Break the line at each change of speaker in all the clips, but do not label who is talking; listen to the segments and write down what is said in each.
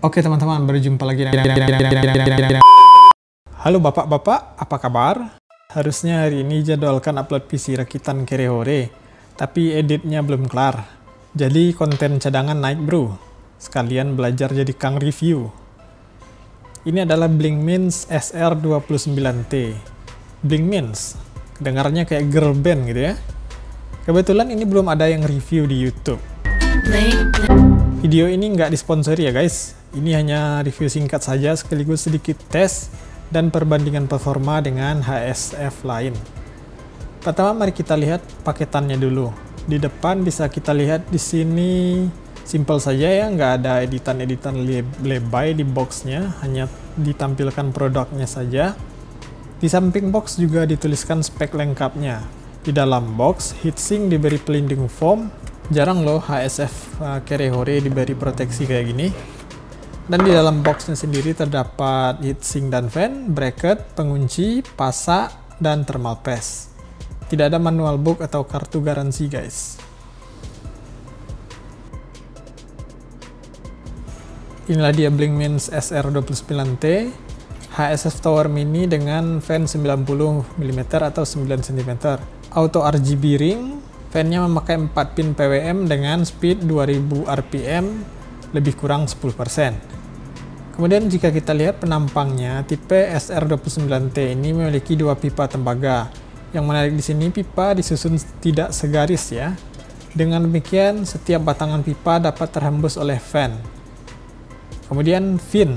Oke teman-teman, berjumpa lagi. Halo bapak-bapak, apa kabar? Harusnya hari ini jadwalkan upload PC rakitan Kerehore, tapi editnya belum kelar. Jadi konten cadangan naik bro. Sekalian belajar jadi kang review. Ini adalah Blinkmins SR29T. Blinkmins, dengarnya kayak girl band gitu ya. Kebetulan ini belum ada yang review di YouTube. Video ini nggak disponsori ya guys. Ini hanya review singkat saja sekaligus sedikit tes dan perbandingan performa dengan HSF lain. Pertama mari kita lihat paketannya dulu. Di depan bisa kita lihat di sini simple saja ya, nggak ada editan-editan lebay di boxnya, hanya ditampilkan produknya saja. Di samping box juga dituliskan spek lengkapnya. Di dalam box, heatsink diberi pelindung foam, jarang loh HSF uh, Kerehore diberi proteksi kayak gini. Dan di dalam boxnya sendiri terdapat heatsink dan fan, bracket, pengunci, pasak, dan thermal paste. Tidak ada manual book atau kartu garansi guys. Inilah dia Blinkmins SR29T HSF Tower Mini dengan fan 90 mm atau 9 cm. Auto RGB ring, fannya memakai 4 pin PWM dengan speed 2000 rpm lebih kurang 10%. Kemudian jika kita lihat penampangnya, tipe SR29T ini memiliki dua pipa tembaga. Yang menarik di sini pipa disusun tidak segaris ya. Dengan demikian setiap batangan pipa dapat terhembus oleh fan. Kemudian fin,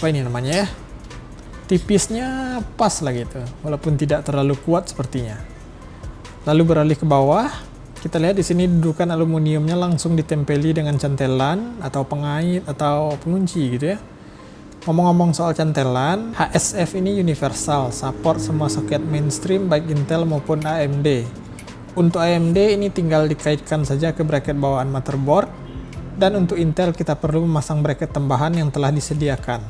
apa ini namanya ya? Tipisnya pas lah gitu, walaupun tidak terlalu kuat sepertinya. Lalu beralih ke bawah, kita lihat di sini dudukan aluminiumnya langsung ditempeli dengan cantelan atau pengait atau pengunci gitu ya. Ngomong-ngomong soal cantelan, HSF ini universal, support semua soket mainstream baik Intel maupun AMD. Untuk AMD ini tinggal dikaitkan saja ke bracket bawaan motherboard, dan untuk Intel kita perlu memasang bracket tambahan yang telah disediakan.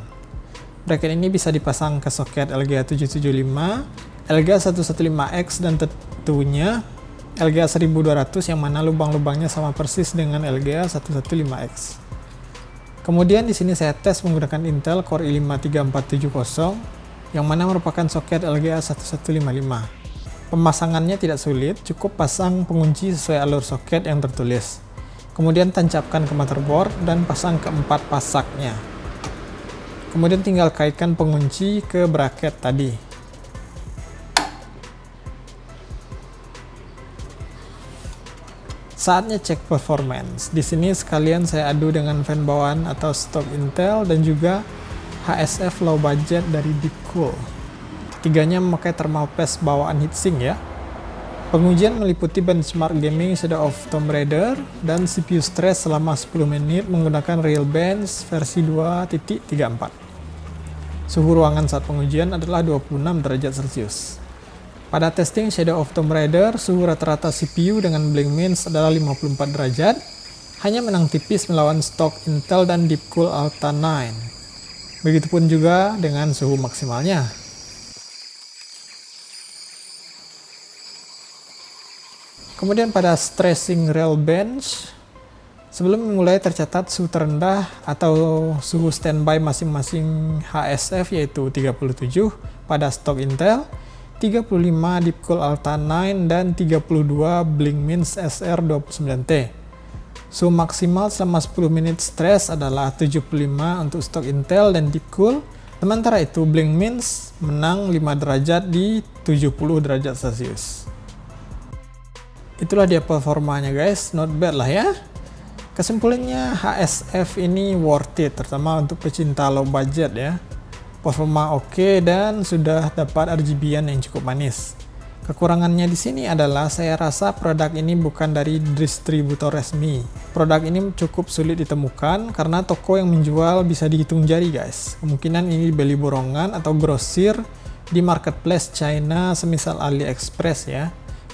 Bracket ini bisa dipasang ke soket LGA 775, LGA 115X dan tentunya LGA 1200 yang mana lubang-lubangnya sama persis dengan LGA 115X. Kemudian di sini saya tes menggunakan Intel Core i5 3470 yang mana merupakan soket LGA 1155. Pemasangannya tidak sulit, cukup pasang pengunci sesuai alur soket yang tertulis. Kemudian tancapkan ke motherboard dan pasang keempat pasaknya. Kemudian tinggal kaitkan pengunci ke bracket tadi. Saatnya cek performance. Di sini sekalian saya adu dengan fan bawaan atau stok Intel dan juga HSF low budget dari Deepcool. Ketiganya memakai thermal paste bawaan heatsink ya. Pengujian meliputi benchmark gaming Shadow of Tomb Raider dan CPU stress selama 10 menit menggunakan Railbench versi 2.34. Suhu ruangan saat pengujian adalah 26 derajat Celcius. Pada testing Shadow of Tomb Raider, suhu rata-rata CPU dengan Blinkmins adalah 54 derajat, hanya menang tipis melawan stok Intel dan Deepcool Alta 9. Begitupun juga dengan suhu maksimalnya, Kemudian pada stressing rail bench, sebelum memulai tercatat suhu terendah atau suhu standby masing-masing HSF yaitu 37 pada stok Intel, 35 Deepcool Alta 9 dan 32 Blinkmins SR29T. Suhu maksimal selama 10 menit stress adalah 75 untuk stok Intel dan Deepcool. Sementara itu Blinkmins menang 5 derajat di 70 derajat Celcius itulah dia performanya guys not bad lah ya kesimpulannya HSF ini worth it terutama untuk pecinta low budget ya performa oke okay, dan sudah dapat RGB yang cukup manis Kekurangannya di sini adalah saya rasa produk ini bukan dari distributor resmi. Produk ini cukup sulit ditemukan karena toko yang menjual bisa dihitung jari guys. Kemungkinan ini beli borongan atau grosir di marketplace China semisal AliExpress ya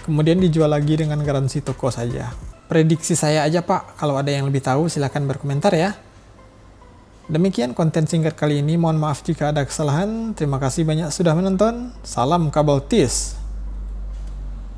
kemudian dijual lagi dengan garansi toko saja. Prediksi saya aja pak, kalau ada yang lebih tahu silahkan berkomentar ya. Demikian konten singkat kali ini, mohon maaf jika ada kesalahan. Terima kasih banyak sudah menonton. Salam kabel tis.